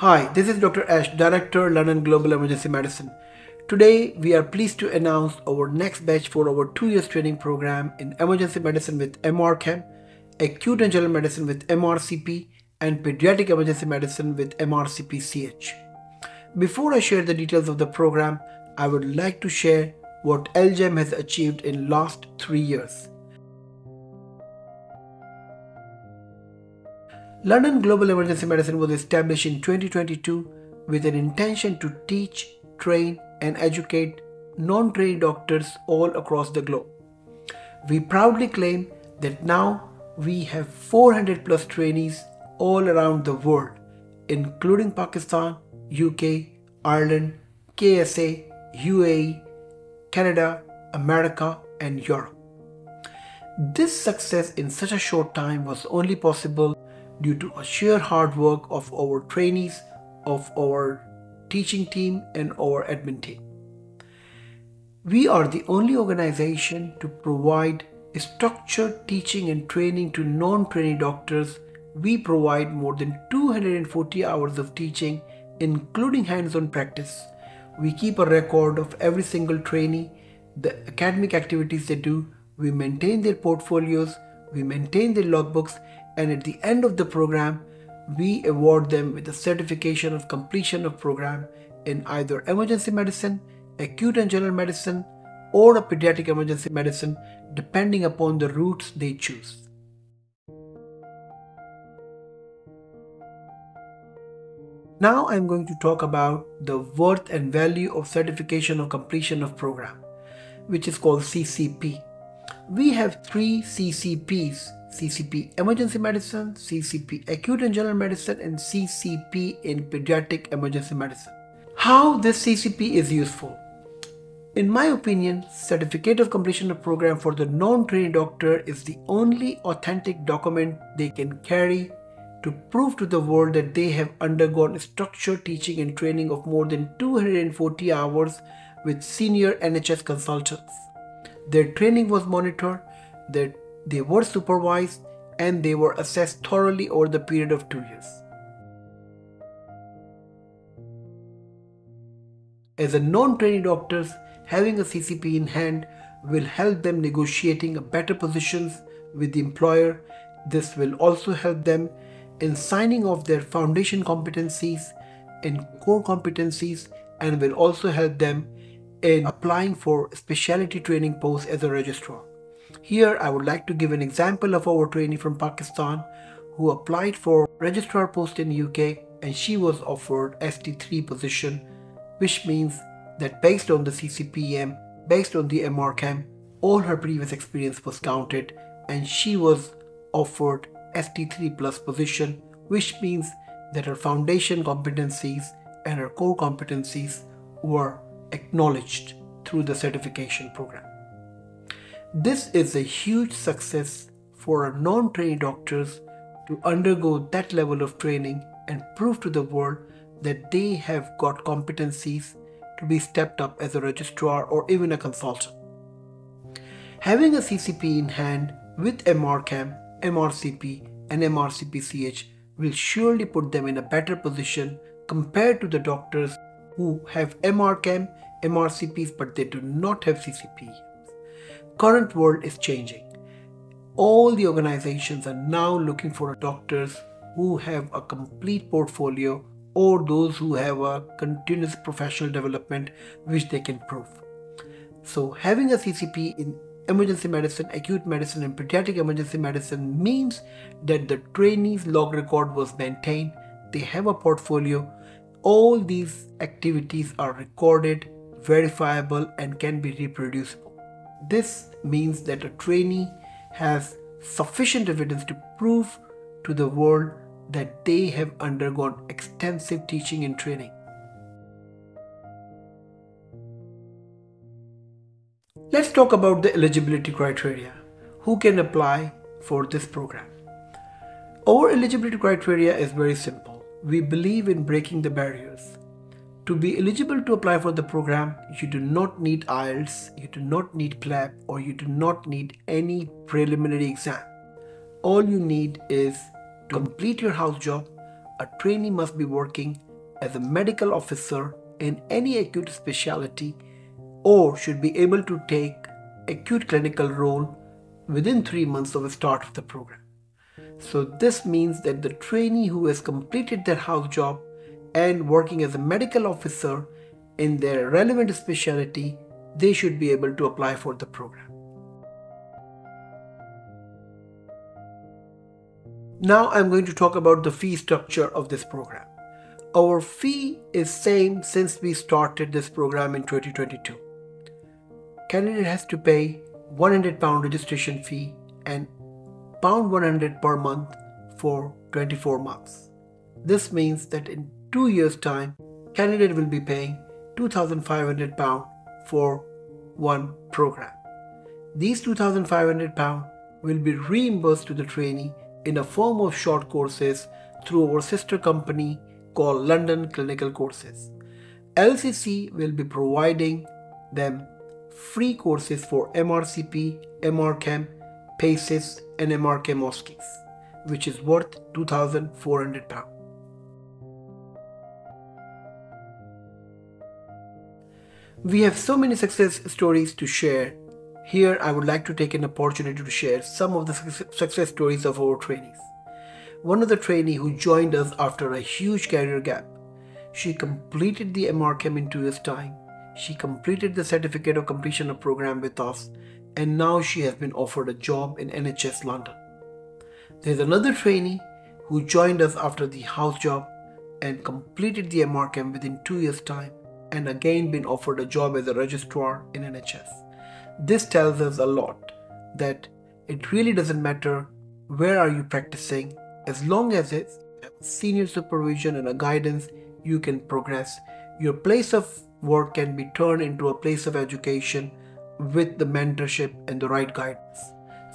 Hi, this is Dr. Ash, Director, London Global Emergency Medicine. Today, we are pleased to announce our next batch for our two years training program in emergency medicine with MRCEM, acute and general medicine with MRCP, and pediatric emergency medicine with MRCP-CH. Before I share the details of the program, I would like to share what LGEM has achieved in last three years. London Global Emergency Medicine was established in 2022 with an intention to teach, train, and educate non trained doctors all across the globe. We proudly claim that now we have 400 plus trainees all around the world, including Pakistan, UK, Ireland, KSA, UAE, Canada, America, and Europe. This success in such a short time was only possible due to a sheer hard work of our trainees, of our teaching team, and our admin team. We are the only organization to provide structured teaching and training to non-trainee doctors. We provide more than 240 hours of teaching, including hands-on practice. We keep a record of every single trainee, the academic activities they do. We maintain their portfolios, we maintain their logbooks, and at the end of the program, we award them with a certification of completion of program in either emergency medicine, acute and general medicine, or a pediatric emergency medicine, depending upon the routes they choose. Now I'm going to talk about the worth and value of certification of completion of program, which is called CCP. We have three CCPs CCP Emergency Medicine, CCP Acute and General Medicine, and CCP in Pediatric Emergency Medicine. How this CCP is useful? In my opinion, Certificate of Completion of Program for the non-trained doctor is the only authentic document they can carry to prove to the world that they have undergone structured teaching and training of more than 240 hours with senior NHS consultants. Their training was monitored, their they were supervised and they were assessed thoroughly over the period of two years. As a non-trained doctors, having a CCP in hand will help them negotiating a better positions with the employer. This will also help them in signing off their foundation competencies in core competencies and will also help them in applying for specialty training posts as a registrar. Here I would like to give an example of our trainee from Pakistan who applied for registrar post in UK and she was offered ST3 position which means that based on the CCPM, based on the MRCEM, all her previous experience was counted and she was offered ST3 plus position which means that her foundation competencies and her core competencies were acknowledged through the certification program. This is a huge success for non-trained doctors to undergo that level of training and prove to the world that they have got competencies to be stepped up as a registrar or even a consultant. Having a CCP in hand with MRCEM, MRCP and MRCPCH will surely put them in a better position compared to the doctors who have MRCEM, MRCPs but they do not have CCP current world is changing. All the organizations are now looking for doctors who have a complete portfolio or those who have a continuous professional development which they can prove. So having a CCP in emergency medicine, acute medicine and pediatric emergency medicine means that the trainee's log record was maintained, they have a portfolio, all these activities are recorded, verifiable and can be reproducible. This means that a trainee has sufficient evidence to prove to the world that they have undergone extensive teaching and training. Let's talk about the eligibility criteria. Who can apply for this program? Our eligibility criteria is very simple. We believe in breaking the barriers. To be eligible to apply for the program, you do not need IELTS, you do not need CLAP, or you do not need any preliminary exam. All you need is to complete your house job. A trainee must be working as a medical officer in any acute specialty or should be able to take acute clinical role within 3 months of the start of the program. So this means that the trainee who has completed their house job and working as a medical officer in their relevant specialty, they should be able to apply for the program. Now I'm going to talk about the fee structure of this program. Our fee is same since we started this program in 2022. Candidate has to pay 100 pound registration fee and 100 per month for 24 months. This means that in 2 years time candidate will be paying 2500 pound for one program. These 2500 pound will be reimbursed to the trainee in a form of short courses through our sister company called London Clinical Courses. LCC will be providing them free courses for MRCP, MRCEM, PACES and MRCEM OSCEs, which is worth 2400 pounds. We have so many success stories to share. Here, I would like to take an opportunity to share some of the success stories of our trainees. One of the trainee who joined us after a huge career gap. She completed the MRCEM in two years' time. She completed the certificate of completion of program with us, and now she has been offered a job in NHS London. There's another trainee who joined us after the house job and completed the MRCEM within two years' time and again been offered a job as a registrar in NHS. This tells us a lot that it really doesn't matter where are you practicing as long as it's senior supervision and a guidance you can progress your place of work can be turned into a place of education with the mentorship and the right guidance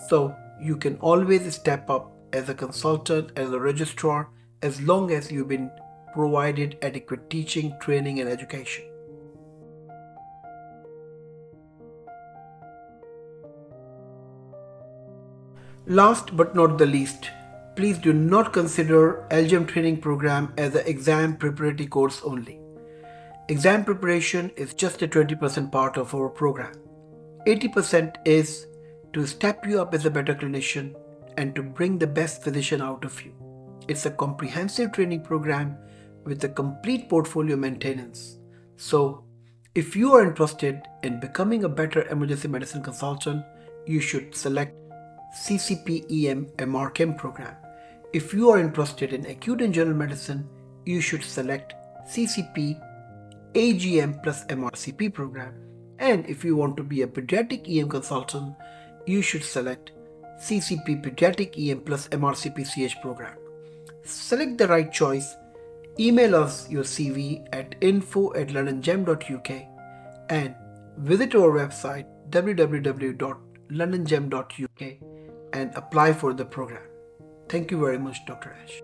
so you can always step up as a consultant as a registrar as long as you've been provided adequate teaching training and education Last but not the least, please do not consider LGM training program as an exam preparatory course only. Exam preparation is just a 20% part of our program. 80% is to step you up as a better clinician and to bring the best physician out of you. It's a comprehensive training program with a complete portfolio maintenance. So, if you are interested in becoming a better emergency medicine consultant, you should select CCP-EM MRCEM program. If you are interested in acute and general medicine, you should select CCP AGM plus MRCP program. And if you want to be a pediatric EM consultant, you should select CCP Pediatric EM plus MRCP CH program. Select the right choice. Email us your CV at info at londongem.uk and visit our website www.londongem.uk and apply for the program. Thank you very much, Dr. Ash.